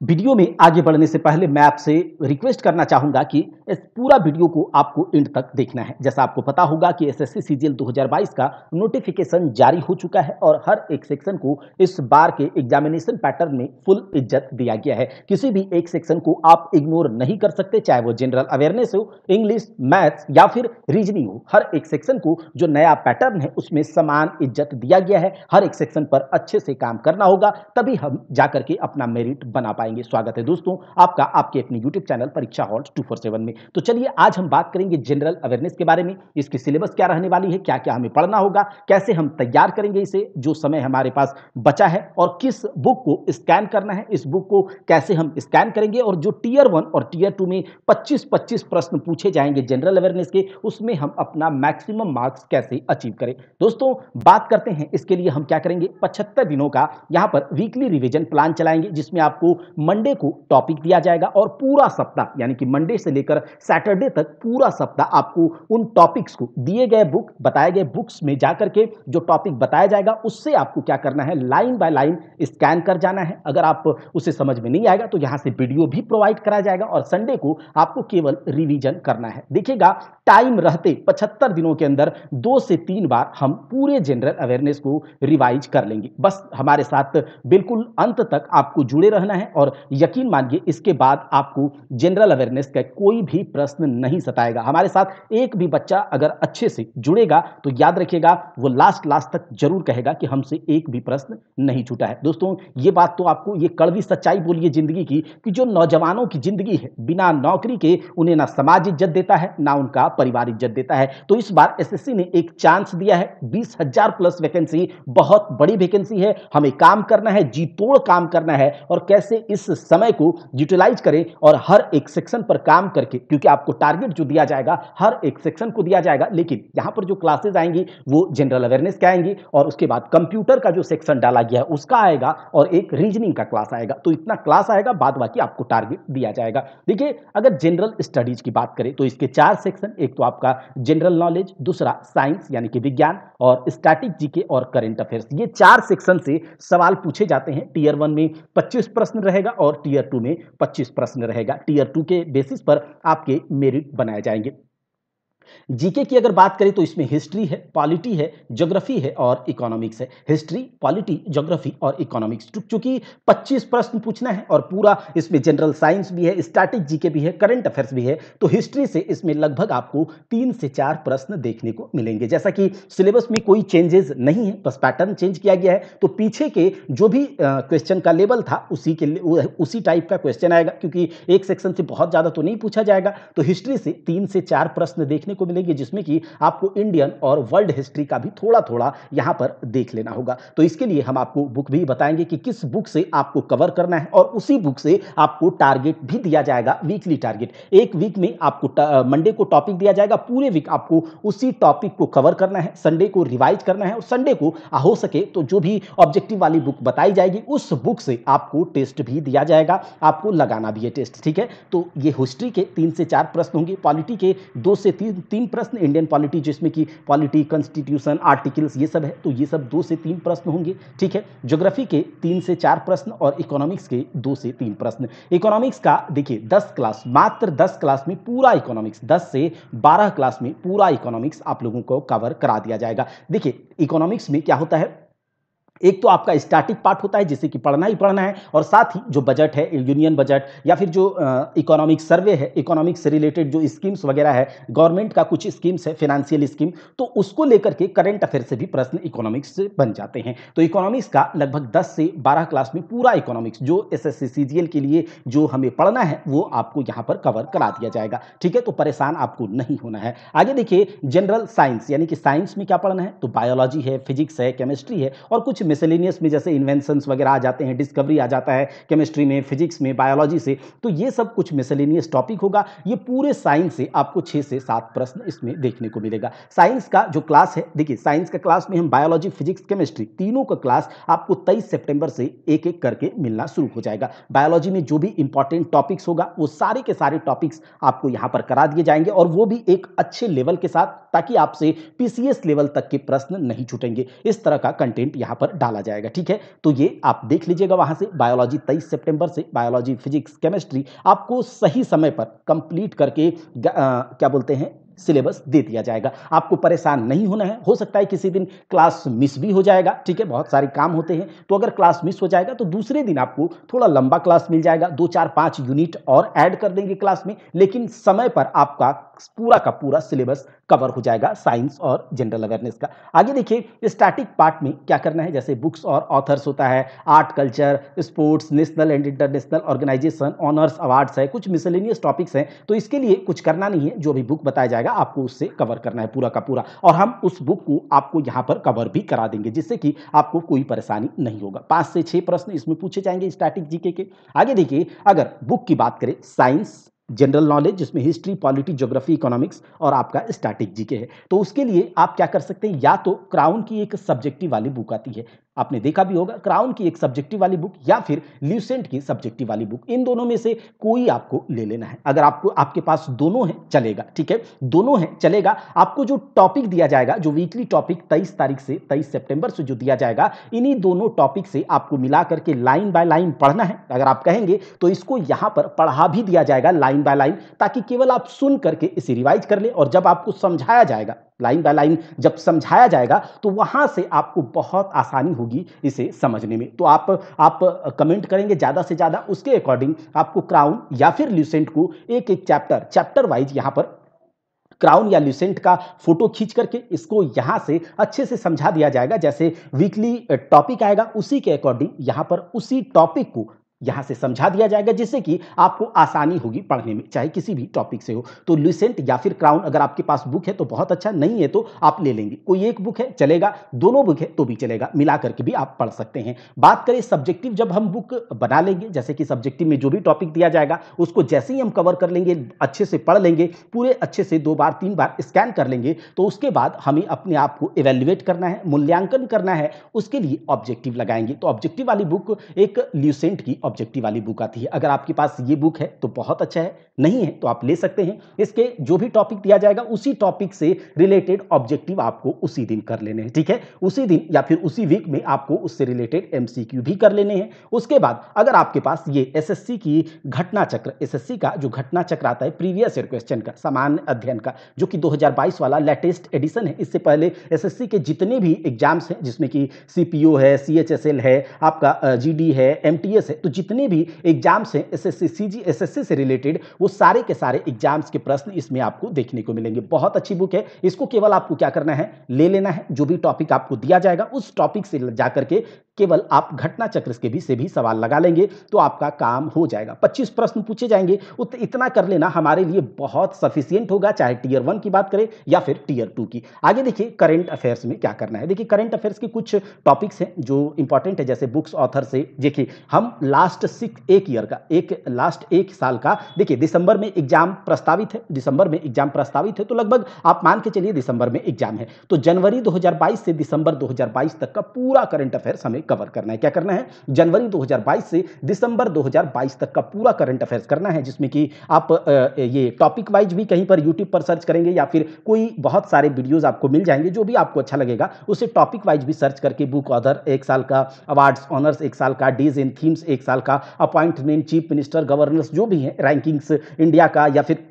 Video में आगे बढ़ने से पहले मैं आपसे रिक्वेस्ट करना चाहूँगा कि इस पूरा वीडियो को आपको एंड तक देखना है। जैसा आपको पता होगा कि एसएससी सीजीएल 2022 का नोटिफिकेशन जारी हो चुका है और हर एक सेक्शन को इस बार के एग्जामिनेशन पैटर्न में फुल इज़्ज़त दिया गया है। किसी भी एक सेक्शन को आप इग्नोर नहीं कर सकते, चाहे वो जनरल अवेयरनेस हो इंग्लिश मैथ्स या फिर रीजनिंग हो। हर एक सेक्शन को जो नया पैटर्न है, उसमें समान इज़्ज़त दिया गया है। हर एक सेक्शन पर अच्छे से काम करना होगा, तभी हम जाकर के अपना मेरिट बना पाएँगे। पाएँगे स्वागत है दोस्तों आपका, आपके अपने YouTube channel Pariksha hall two four seven में। तो चलिए, आज हम बात करेंगे जनरल अवेयरनेस के बारे में। इसकी सिलेबस क्या रहने वाली है क्या क्या हमें पढ़ना होगा, कैसे हम तैयार करेंगे इसे, जो समय हमारे पास बचा है और किस बुक को स्कैन करना है, इस बुक को कैसे हम स्कैन करेंगे और जो टीयर वन और टीयर टू में पच्चीस पच्चीस प्रश्न पूछे जाएँगे जनरल अवेयरनेस के, उसमें हम अपना मैक्सिमम मार्क्स कैसे अचीव करें। दोस्तों, बात करते हैं, इसके लिए हम क्या करेंगे, पचहत्तर दिनों का यहाँ पर वीकली रिविजन प्लान चलाएँगे, जिसमें आपको मंडे को टॉपिक दिया जाएगा और पूरा सप्ताह, यानी कि मंडे से लेकर सैटरडे तक पूरा सप्ताह आपको उन टॉपिक्स को दिए गए बुक, बताए गए बुक्स में जाकर के जो टॉपिक बताया जाएगा, उससे आपको क्या करना है, लाइन बाय लाइन स्कैन कर जाना है। अगर आप उसे समझ में नहीं आएगा तो यहाँ से वीडियो भी प्रोवाइड कराया जाएगा और संडे को आपको केवल रिविजन करना है। देखिएगा, टाइम रहते पचहत्तर दिनों के अंदर दो से तीन बार हम पूरे जनरल अवेयरनेस को रिवाइज कर लेंगे। बस हमारे साथ बिल्कुल अंत तक आपको जुड़े रहना है और यकीन मानिए, इसके बाद आपको जनरल अवेयरनेस का कोई भी प्रश्न नहीं सताएगा। हमारे साथ एक भी बच्चा अगर अच्छे से जुड़ेगा तो याद रखिएगा, वो लास्ट लास्ट तक ज़रूर कहेगा कि हमसे एक भी प्रश्न नहीं छूटा है। दोस्तों, ये बात तो आपको ये कड़वी सच्चाई बोलिए ज़िंदगी की, कि जो नौजवानों की ज़िंदगी है, बिना नौकरी के उन्हें ना समाज इज़्ज़त देता है, ना उनका परिवार इज़्ज़त देता है। तो इस बार एसएससी ने एक चांस दिया है, बीस प्लस वैकेंसी बहुत बड़ी वैकेंसी है, हमें काम करना है, जी तोड़ काम करना है, और कैसे इस समय को यूटिलाइज करें और हर एक सेक्शन पर काम करके, क्योंकि आपको टारगेट जो दिया जाएगा, हर एक सेक्शन को दिया जाएगा, लेकिन यहाँ पर जो क्लासेज आएँगी, वो जनरल अवेयरनेस के आएँगी और उसके बाद कंप्यूटर का जो सेक्शन डाला गया है, उसका आएगा और एक रीजनिंग का क्लास आएगा। तो इतना क्लास आएगा, बाद बाकी आपको टारगेट दिया जाएगा। देखिए, अगर जनरल स्टडीज़ की बात करें तो इसके चार सेक्शन एक तो आपका जनरल नॉलेज दूसरा साइंस यानी कि विज्ञान और स्टैटिक जीके और करंट अफेयर्स ये चार सेक्शन से सवाल पूछे जाते हैं। टीयर वन में 25 प्रश्न रहेगा और टीयर टू में 25 प्रश्न रहेगा। टीयर टू के बेसिस पर आपके मेरिट बनाए जाएँगे। जीके की अगर बात करें तो इसमें हिस्ट्री है, पॉलिटी है, ज्योग्राफी है और इकोनॉमिक्स है। हिस्ट्री, पॉलिटी, ज्योग्राफी और इकोनॉमिक्स। चूँकि 25 प्रश्न पूछना है और पूरा इसमें जनरल साइंस भी है, स्टैटिक जीके भी है, करंट अफेयर्स भी है तो हिस्ट्री से इसमें लगभग आपको तीन से चार प्रश्न देखने को मिलेंगे। जैसा कि सिलेबस में कोई चेंजेस नहीं है, बस पैटर्न चेंज किया गया है तो पीछे के जो भी क्वेश्चन का लेवल था, उसी के उसी टाइप का क्वेश्चन आएगा, क्योंकि एक सेक्शन से बहुत ज़्यादा तो नहीं पूछा जाएगा। तो हिस्ट्री से तीन से चार प्रश्न देखने को मिलेंगे, जिसमें कि आपको इंडियन और वर्ल्ड हिस्ट्री का भी थोड़ा थोड़ा यहाँ पर देख लेना होगा। तो इसके लिए हम आपको बुक भी बताएँगे कि किस बुक से आपको कवर करना है और उसी बुक से आपको टारगेट भी दिया जाएगा वीकली टारगेट एक वीक में आपको मंडे को टॉपिक दिया जाएगा, पूरे वीक आपको उसी टॉपिक को कवर करना है संडे को रिवाइज करना है और संडे को हो सके तो जो भी ऑब्जेक्टिव वाली बुक बताई जाएगी, उस बुक से आपको टेस्ट भी दिया जाएगा, आपको लगाना भी है टेस्ट ठीक है? तो ये हिस्ट्री के तीन से चार प्रश्न होंगे पॉलिटी के दो से तीन तीन प्रश्न इंडियन पॉलिटी जिसमें कि पॉलिटी कॉन्स्टिट्यूशन आर्टिकल्स ये सब है तो ये सब दो से तीन प्रश्न होंगे, ठीक है? ज्योग्राफी के तीन से चार प्रश्न और इकोनॉमिक्स के दो से तीन प्रश्न। इकोनॉमिक्स का, देखिए, दस क्लास मात्र दस क्लास में पूरा इकोनॉमिक्स दस से बारह क्लास में पूरा इकोनॉमिक्स आप लोगों को कवर करा दिया जाएगा। देखिए इकोनॉमिक्स में क्या होता है? एक तो आपका स्टैटिक पार्ट होता है जिसे कि पढ़ना ही पढ़ना है, और साथ ही जो बजट है यूनियन बजट या फिर जो इकोनॉमिक सर्वे है इकोनॉमिक्स से रिलेटेड जो स्कीम्स वगैरह है गवर्नमेंट का कुछ स्कीम्स है फिनेंशियल स्कीम तो उसको लेकर के करंट अफेयर से भी प्रश्न इकोनॉमिक्स से बन जाते हैं। तो इकोनॉमिक्स का लगभग दस से बारह क्लास में पूरा इकोनॉमिक्स जो एस एस के लिए जो हमें पढ़ना है, वो आपको यहाँ पर कवर करा दिया जाएगा। ठीक है? तो परेशान आपको नहीं होना है। आगे देखिए जनरल साइंस यानी कि साइंस में क्या पढ़ना है? तो बायोलॉजी है फिजिक्स है केमिस्ट्री है, और कुछ मिसलिनियस में जैसे इन्वेंशंस वगैरह आ जाते हैं डिस्कवरी आ जाता है केमिस्ट्री में फिजिक्स में बायोलॉजी से तो ये सब कुछ मिसलिनियस टॉपिक होगा। ये पूरे साइंस से आपको छः से सात प्रश्न इसमें देखने को मिलेगा। साइंस का जो क्लास है, देखिए साइंस का क्लास में हम बायोलॉजी फिजिक्स केमिस्ट्री तीनों का क्लास आपको तेईस सेप्टेम्बर से एक एक करके मिलना शुरू हो जाएगा। बायोलॉजी में जो भी इंपॉर्टेंट टॉपिक्स होगा, वो सारे के सारे टॉपिक्स आपको यहाँ पर करा दिए जाएँगे और वो भी एक अच्छे लेवल के साथ, ताकि आपसे पीसीएस लेवल तक के प्रश्न नहीं छूटेंगे। इस तरह का कंटेंट यहाँ पर डाला जाएगा ठीक है? तो ये आप देख लीजिएगा वहाँ से बायोलॉजी तेईस सितंबर से बायोलॉजी फिजिक्स केमिस्ट्री आपको सही समय पर कंप्लीट करके आ, क्या बोलते हैं सिलेबस दे दिया जाएगा। आपको परेशान नहीं होना है। हो सकता है किसी दिन क्लास मिस भी हो जाएगा। ठीक है, बहुत सारे काम होते हैं। तो अगर क्लास मिस हो जाएगा तो दूसरे दिन आपको थोड़ा लंबा क्लास मिल जाएगा। दो, चार, पाँच यूनिट और ऐड कर देंगे क्लास में। लेकिन समय पर आपका पूरा का पूरा सिलेबस कवर हो जाएगा, साइंस और जनरल अवेयरनेस का। आगे देखिए, स्टैटिक पार्ट में क्या करना है? जैसे बुक्स और ऑथर्स होता है, art, culture, sports, national and international organisation, honours, awards है, कुछ मिसलेनियस टॉपिक्स हैं। तो इसके लिए कुछ करना नहीं है, जो भी बुक बताया जाएगा। आपको उससे कवर करना है पूरा का पूरा। और हम उस बुक को आपको यहाँ पर कवर भी करा देंगे, जिससे कि आपको कोई परेशानी नहीं होगा। पाँच से छः प्रश्न इसमें पूछे जाएँगे स्टैटिक जीके के। आगे देखिए, अगर बुक की बात करें साइंस जनरल नॉलेज जिसमें हिस्ट्री पॉलिटी ज्योग्राफी इकोनॉमिक्स और आपका स्टैटिक जीके है तो उसके लिए आप क्या कर सकते हैं, या तो क्राउन की एक सब्जेक्टिव वाली बुक आती है। आपने देखा भी होगा क्राउन की एक सब्जेक्टिव वाली बुक या फिर ल्यूसेंट की सब्जेक्टिव वाली बुक इन दोनों में से कोई आपको ले लेना है। अगर आपको, आपके पास दोनों है, चलेगा, ठीक है? दोनों है, चलेगा। आपको जो टॉपिक दिया जाएगा, जो वीकली टॉपिक तेईस तारीख से, तेईस सितंबर से जो दिया जाएगा, इन्हीं दोनों टॉपिक से आपको मिला करके लाइन बाय लाइन पढ़ना है। अगर आप कहेंगे तो इसको यहाँ पर पढ़ा भी दिया जाएगा लाइन बाय लाइन ताकि केवल आप सुन करके इसे रिवाइज कर ले और जब आपको समझाया जाएगा लाइन बाय लाइन जब समझाया जाएगा तो वहाँ से आपको बहुत आसानी होगी इसे समझने में। तो आप आप कमेंट करेंगे ज़्यादा से ज़्यादा, उसके अकॉर्डिंग आपको क्राउन या फिर ल्यूसेंट को एक एक चैप्टर चैप्टर वाइज यहाँ पर क्राउन या ल्यूसेंट का फ़ोटो खींच करके इसको यहाँ से अच्छे से समझा दिया जाएगा। जैसे वीकली टॉपिक आएगा, उसी के अकॉर्डिंग यहाँ पर उसी टॉपिक को यहाँ से समझा दिया जाएगा, जिससे कि आपको आसानी होगी पढ़ने में, चाहे किसी भी टॉपिक से हो। तो लुसेंट या फिर क्राउन अगर आपके पास बुक है तो बहुत अच्छा नहीं है तो आप ले लेंगे। कोई एक बुक है, चलेगा। दोनों बुक है तो भी चलेगा। मिला करके भी आप पढ़ सकते हैं। बात करें सब्जेक्टिव जब हम बुक बना लेंगे, जैसे कि सब्जेक्टिव में जो भी टॉपिक दिया जाएगा, उसको जैसे ही हम कवर कर लेंगे, अच्छे से पढ़ लेंगे, पूरे अच्छे से दो बार, तीन बार स्कैन कर लेंगे तो उसके बाद हमें अपने आप को इवेल्युएट करना है, मूल्यांकन करना है, उसके लिए ऑब्जेक्टिव लगाएँगे। तो ऑब्जेक्टिव वाली बुक एक ल्यूसेंट की ऑब्जेक्टिव वाली बुक आती है। अगर आपके पास ये बुक है तो बहुत अच्छा है। नहीं है तो आप ले सकते हैं। इसके जो भी टॉपिक दिया जाएगा, उसी टॉपिक से रिलेटेड ऑब्जेक्टिव आपको उसी दिन कर लेने हैं, ठीक है? उसी दिन या फिर उसी वीक में आपको उससे रिलेटेड एमसीक्यू भी कर लेने हैं। उसके बाद, अगर आपके पास ये एसएससी की घटना चक्र एसएससी का जो घटना चक्र आता है प्रीवियस ईयर क्वेश्चन का, सामान्य अध्ययन का, जो कि 2022 वाला लेटेस्ट एडिशन है, इससे पहले एसएससी के जितने भी एग्ज़ाम्स हैं, जिसमें कि सीपीओ है सीएचएसएल है, आपका जीडी है एमटीएस है तो जितने भी एग्ज़ाम्स हैं एस एस सी से रिलेटेड वो सारे के सारे एग्ज़ाम्स के प्रश्न इसमें आपको देखने को मिलेंगे। बहुत अच्छी बुक है। इसको केवल आपको क्या करना है? ले लेना है। जो भी टॉपिक आपको दिया जाएगा, उस टॉपिक से जाकर के केवल आप घटना चक्र के भी, से भी सवाल लगा लेंगे तो आपका काम हो जाएगा। 25 प्रश्न पूछे जाएँगे। उत, इतना कर लेना हमारे लिए बहुत सफिशियंट होगा, चाहे टीयर वन की बात करें या फिर टीयर टू की। आगे देखिए करंट अफेयर्स में क्या करना है। देखिए करंट अफेयर्स के कुछ टॉपिक्स हैं जो इंपॉर्टेंट है, जैसे बुक्स ऑथर से। देखिए, हम लास्ट सिक्स एक ईयर का, एक लास्ट एक साल का, देखिए, दिसंबर में एग्ज़ाम प्रस्तावित है। दिसंबर में एग्ज़ाम प्रस्तावित है तो लगभग आप मान के चलिए दिसंबर में एग्ज़ाम है। तो जनवरी 2022 से दिसंबर 2022 तक का पूरा करंट अफेयर्स हमें कवर करना है। क्या करना है? जनवरी 2022 से दिसंबर 2022 तक का पूरा करंट अफेयर्स करना है, जिसमें कि आप ये टॉपिक वाइज भी कहीं पर यूट्यूब पर सर्च करेंगे या फिर कोई बहुत सारे वीडियोज़ आपको मिल जाएँगे, जो भी आपको अच्छा लगेगा, उसे टॉपिक वाइज भी सर्च करके बुक ऑर्डर एक साल का अवार्ड्स ऑनर्स एक साल का डेज़ इन थीम्स एक साल का अपॉइंटमेंट चीफ मिनिस्टर गवर्नर्स जो भी हैं रैंकिंग्स इंडिया का या फिर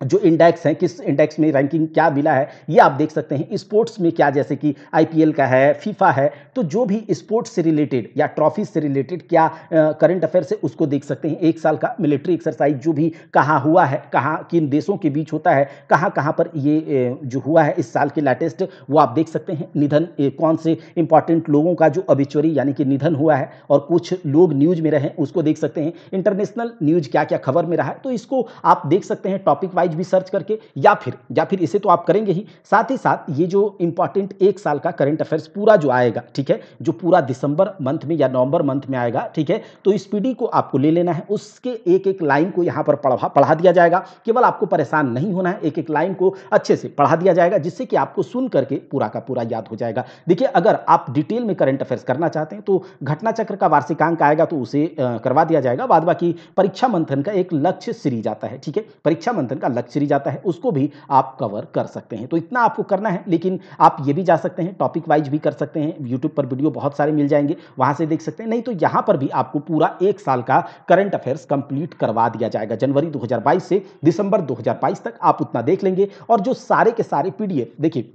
जो इंडेक्स हैं, किस इंडेक्स में रैंकिंग क्या मिला है, ये आप देख सकते हैं। स्पोर्ट्स में क्या, जैसे कि आईपीएल का है फीफा है तो जो भी स्पोर्ट्स से रिलेटेड या ट्रॉफी से रिलेटेड क्या करंट अफेयर है, उसको देख सकते हैं। एक साल का मिलिट्री एक्सरसाइज जो भी कहाँ हुआ है, कहाँ, किन देशों के बीच होता है, कहाँ कहाँ पर ये जो हुआ है, इस साल के लेटेस्ट वो आप देख सकते हैं। निधन कौन से इंपॉर्टेंट लोगों का जो अबिचुरी यानी कि निधन हुआ है, और कुछ लोग न्यूज़ में रहे उसको देख सकते हैं। इंटरनेशनल न्यूज़ क्या क्या खबर में रहा है तो इसको आप देख सकते हैं। टॉपिक वाइज भी सर्च करके, या फिर या फिर इसे तो आप करेंगे ही। साथ ही साथ, ये जो इंपॉर्टेंट एक साल का करंट अफेयर्स पूरा जो आएगा, ठीक है, जो पूरा दिसंबर मंथ में या नवंबर मंथ में आएगा, ठीक है तो इस पीडी को आपको ले लेना है। उसके एक एक लाइन को यहाँ पर पढ़ा पढ़ा दिया जाएगा। केवल आपको परेशान नहीं होना है एक एक लाइन को अच्छे से पढ़ा दिया जाएगा, जिससे कि आपको सुन करके पूरा का पूरा याद हो जाएगा। देखिए, अगर आप डिटेल में करंट अफेयर्स करना चाहते हैं तो घटना चक्र का वार्षिकांक आएगा तो उसे करवा दिया जाएगा। बाद बाकी परीक्षा मंथन का एक लक्ष्य सीरीज़ आता है, ठीक है, परीक्षा मंथन का लक्चरी जाता है, उसको भी आप कवर कर सकते हैं। तो इतना आपको करना है, लेकिन आप ये भी जा सकते हैं टॉपिक वाइज भी कर सकते हैं यूट्यूब पर वीडियो बहुत सारे मिल जाएँगे, वहाँ से देख सकते हैं। नहीं तो यहाँ पर भी आपको पूरा एक साल का करंट अफेयर्स कंप्लीट करवा दिया जाएगा। जनवरी 2022 से दिसंबर 2022 तक आप उतना देख लेंगे और जो सारे के सारे पीडीएफ देखिए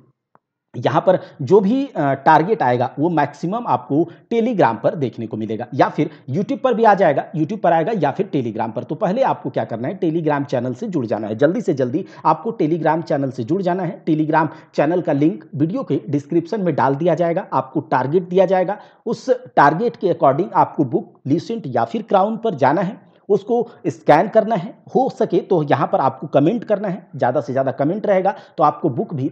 यहाँ पर जो भी टारगेट आएगा, वो मैक्सिमम आपको टेलीग्राम पर देखने को मिलेगा, या फिर यूट्यूब पर भी आ जाएगा यूट्यूब पर आएगा या फिर टेलीग्राम पर। तो पहले आपको क्या करना है टेलीग्राम चैनल से जुड़ जाना है। जल्दी से जल्दी आपको टेलीग्राम चैनल से जुड़ जाना है। टेलीग्राम चैनल का लिंक वीडियो के डिस्क्रिप्शन में डाल दिया जाएगा, आपको टारगेट दिया जाएगा। उस टारगेट के अकॉर्डिंग आपको बुक लिसेंट या फिर क्राउन पर जाना है। उसको स्कैन करना है। हो सके तो यहाँ पर आपको कमेंट करना है। ज़्यादा से ज़्यादा कमेंट रहेगा तो आपको बुक भी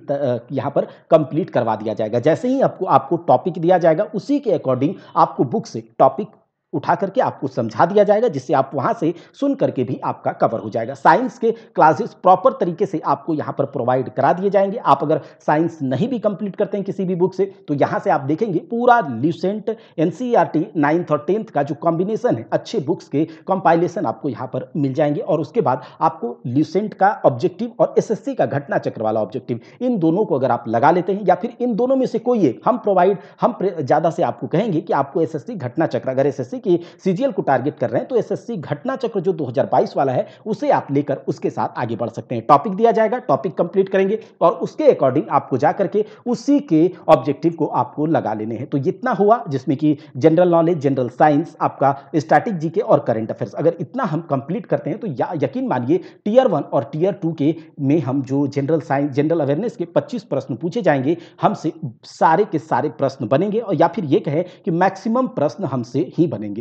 यहाँ पर कंप्लीट करवा दिया जाएगा। जैसे ही आपको आपको टॉपिक दिया जाएगा, उसी के अकॉर्डिंग आपको बुक से टॉपिक उठा करके आपको समझा दिया जाएगा, जिससे आप वहाँ से सुन करके भी आपका कवर हो जाएगा। साइंस के क्लासेस प्रॉपर तरीके से आपको यहाँ पर प्रोवाइड करा दिए जाएँगे। आप अगर साइंस नहीं भी कंप्लीट करते हैं किसी भी बुक से तो यहाँ से आप देखेंगे पूरा ल्यूसेंट एनसीईआरटी नाइन्थ और टेंथ का जो कॉम्बिनेशन है, अच्छे बुक्स के कंपाइलेशन आपको यहाँ पर मिल जाएँगे। और उसके बाद आपको ल्यूसेंट का ऑब्जेक्टिव और एसएससी का घटना चक्र वाला ऑब्जेक्टिव इन दोनों को अगर आप लगा लेते हैं, या फिर इन दोनों में से कोई एक, हम प्रोवाइड हम ज़्यादा से आपको कहेंगे कि आपको एसएससी घटना चक्र, अगर एस कि सीजीएल को टारगेट कर रहे हैं तो एसएससी घटना चक्र जो 2022 वाला है, उसे आप लेकर उसके साथ आगे बढ़ सकते हैं। टॉपिक दिया जाएगा, टॉपिक कंप्लीट करेंगे और उसके अकॉर्डिंग आपको जा करके उसी के ऑब्जेक्टिव को आपको लगा लेने हैं। तो इतना हुआ, जिसमें कि जनरल नॉलेज, जनरल साइंस, आपका स्टैटिक जीके और करंट अफेयर्स। अगर इतना हम कंप्लीट करते हैं तो यकीन मानिए, टीयर वन और टीयर टू के में हम जो जनरल साइंस, जनरल अवेयरनेस के 25 प्रश्न पूछे जाएँगे, हमसे सारे के सारे प्रश्न बनेंगे और या फिर ये कहें कि मैक्सिमम प्रश्न हमसे ही बनेंगे।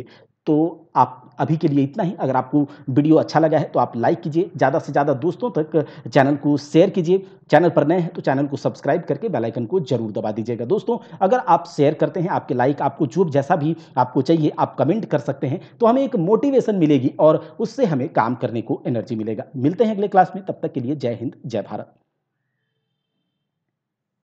तो आप अभी के लिए इतना ही। अगर आपको वीडियो अच्छा लगा है तो आप लाइक कीजिए। ज़्यादा से ज़्यादा दोस्तों तक चैनल को शेयर कीजिए। चैनल पर नए हैं तो चैनल को सब्सक्राइब करके बेल आइकन को ज़रूर दबा दीजिएगा। दोस्तों, अगर आप शेयर करते हैं, आपके लाइक, आपको जो जैसा भी आपको चाहिए, आप कमेंट कर सकते हैं तो हमें एक मोटिवेशन मिलेगी और उससे हमें काम करने को एनर्जी मिलेगा। मिलते हैं अगले क्लास में। तब तक के लिए जय हिंद, जय भारत।